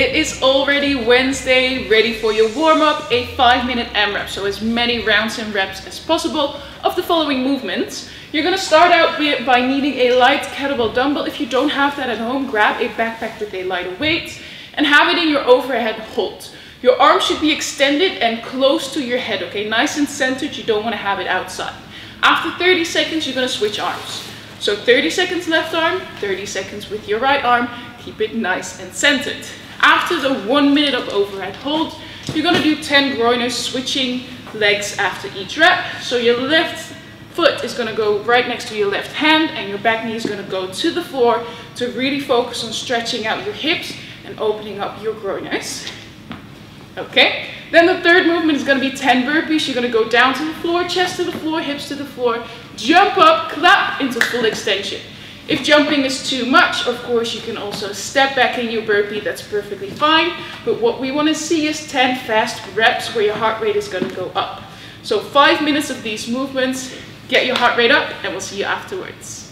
It is already Wednesday, ready for your warm up, a five minute AMRAP. So as many rounds and reps as possible of the following movements. You're gonna start out by needing a light kettlebell dumbbell. If you don't have that at home, grab a backpack with a lighter weight and have it in your overhead hold. Your arm should be extended and close to your head, okay? Nice and centered, you don't wanna have it outside. After 30 seconds, you're gonna switch arms. So 30 seconds left arm, 30 seconds with your right arm, keep it nice and centered. After the one minute of overhead hold, you're gonna do 10 groiners switching legs after each rep. So your left foot is gonna go right next to your left hand and your back knee is gonna go to the floor to really focus on stretching out your hips and opening up your groiners. Okay, then the third movement is gonna be 10 burpees. You're gonna go down to the floor, chest to the floor, hips to the floor, jump up, clap into full extension. If jumping is too much, of course, you can also step back in your burpee. That's perfectly fine. But what we want to see is 10 fast reps where your heart rate is going to go up. So five minutes of these movements, get your heart rate up, and we'll see you afterwards.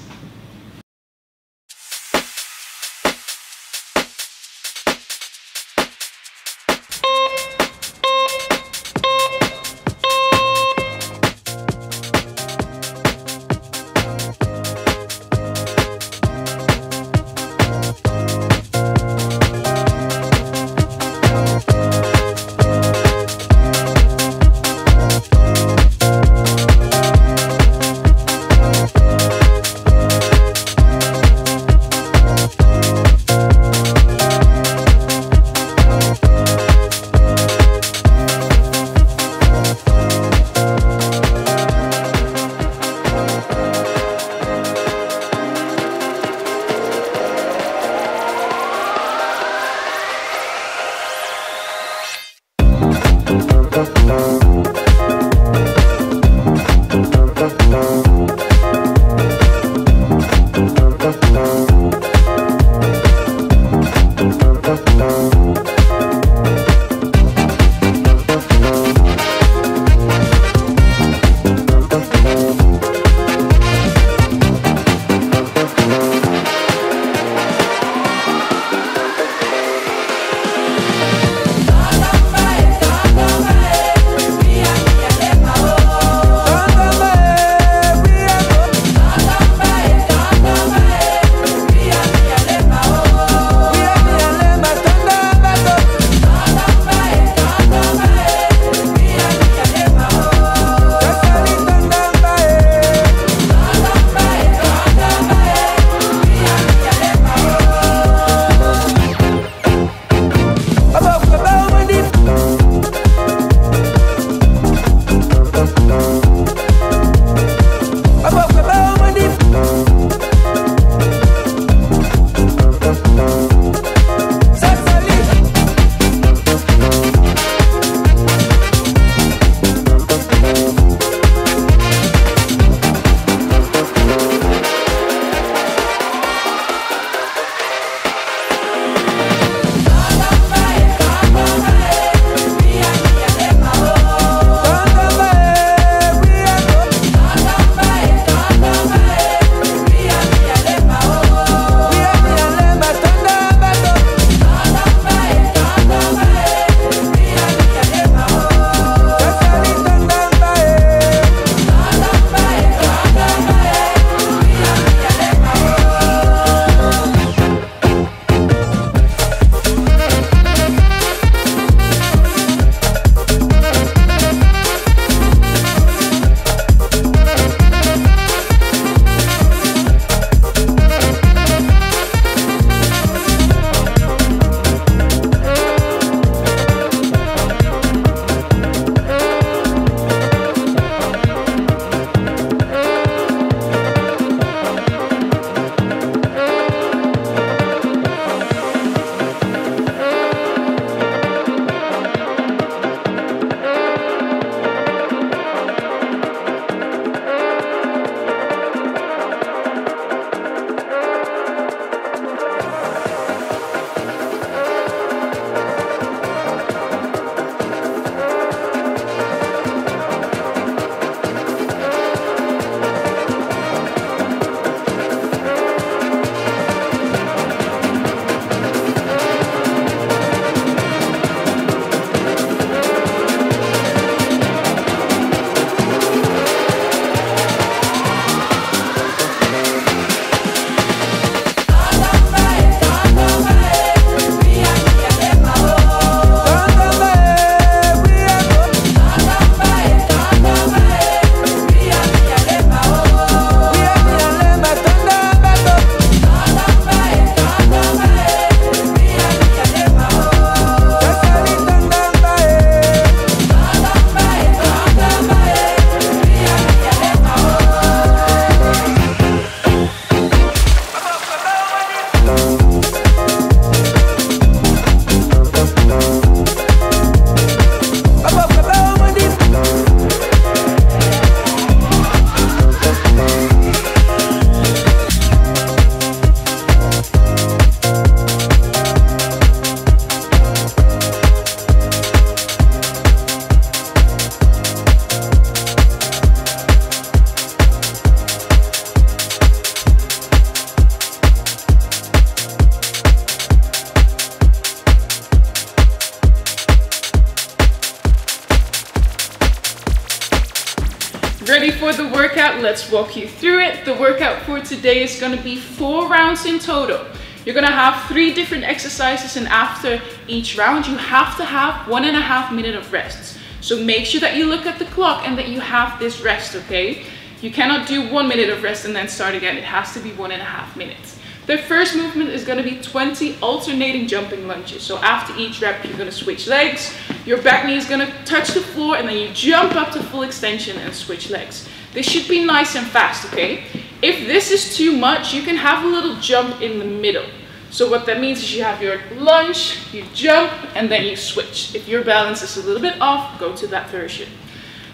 Ready for the workout? Let's walk you through it. The workout for today is gonna be four rounds in total. You're gonna have three different exercises and after each round, you have to have one and a half minute of rest. So make sure that you look at the clock and that you have this rest, okay? You cannot do one minute of rest and then start again. It has to be one and a half minutes. The first movement is gonna be 20 alternating jumping lunges. So after each rep, you're gonna switch legs. Your back knee is gonna touch the floor and then you jump up to full extension and switch legs. This should be nice and fast, okay? If this is too much, you can have a little jump in the middle. So what that means is you have your lunge, you jump, and then you switch. If your balance is a little bit off, go to that version.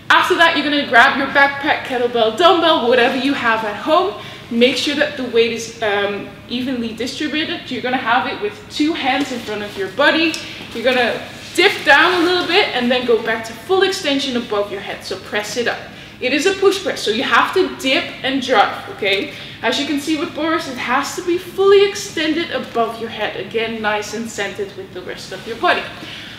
After that, you're gonna grab your backpack, kettlebell, dumbbell, whatever you have at home. Make sure that the weight is um, evenly distributed. You're gonna have it with two hands in front of your body. You're gonna dip down a little bit and then go back to full extension above your head. So press it up. It is a push press, so you have to dip and drop, okay? As you can see with Boris, it has to be fully extended above your head. Again, nice and centered with the rest of your body.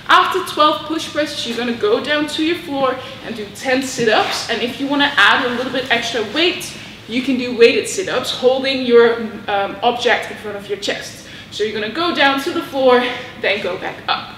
After 12 push presses, you're gonna go down to your floor and do 10 sit-ups. And if you wanna add a little bit extra weight, you can do weighted sit-ups, holding your um, object in front of your chest. So you're gonna go down to the floor, then go back up.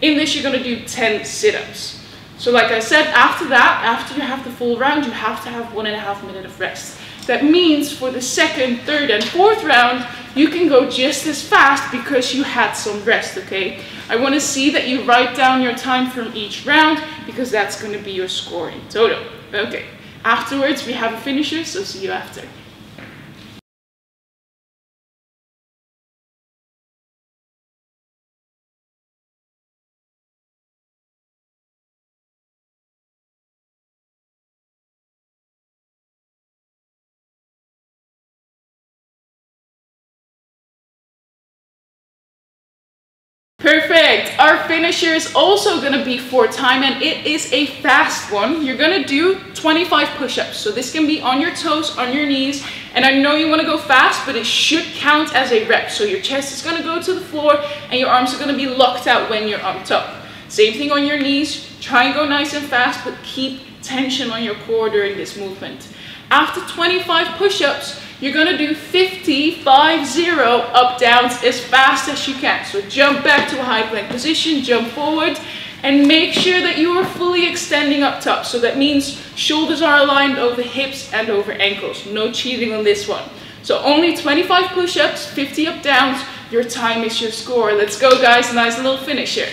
In this, you're gonna do 10 sit-ups. So like I said, after that, after you have the full round, you have to have one and a half minute of rest. That means for the second, third, and fourth round, you can go just as fast because you had some rest, okay? I want to see that you write down your time from each round because that's going to be your score in total. Okay, afterwards we have a finisher, so see you after. Perfect. Our finisher is also going to be for time and it is a fast one. You're going to do 25 push-ups. So this can be on your toes, on your knees. And I know you want to go fast, but it should count as a rep. So your chest is going to go to the floor and your arms are going to be locked out when you're on top. Same thing on your knees. Try and go nice and fast, but keep tension on your core during this movement. After 25 push-ups, you're gonna do 50, 5, 0 up downs as fast as you can. So jump back to a high plank position, jump forward, and make sure that you are fully extending up top. So that means shoulders are aligned over hips and over ankles. No cheating on this one. So only 25 push-ups, 50 up downs. Your time is your score. Let's go guys, nice little finish here.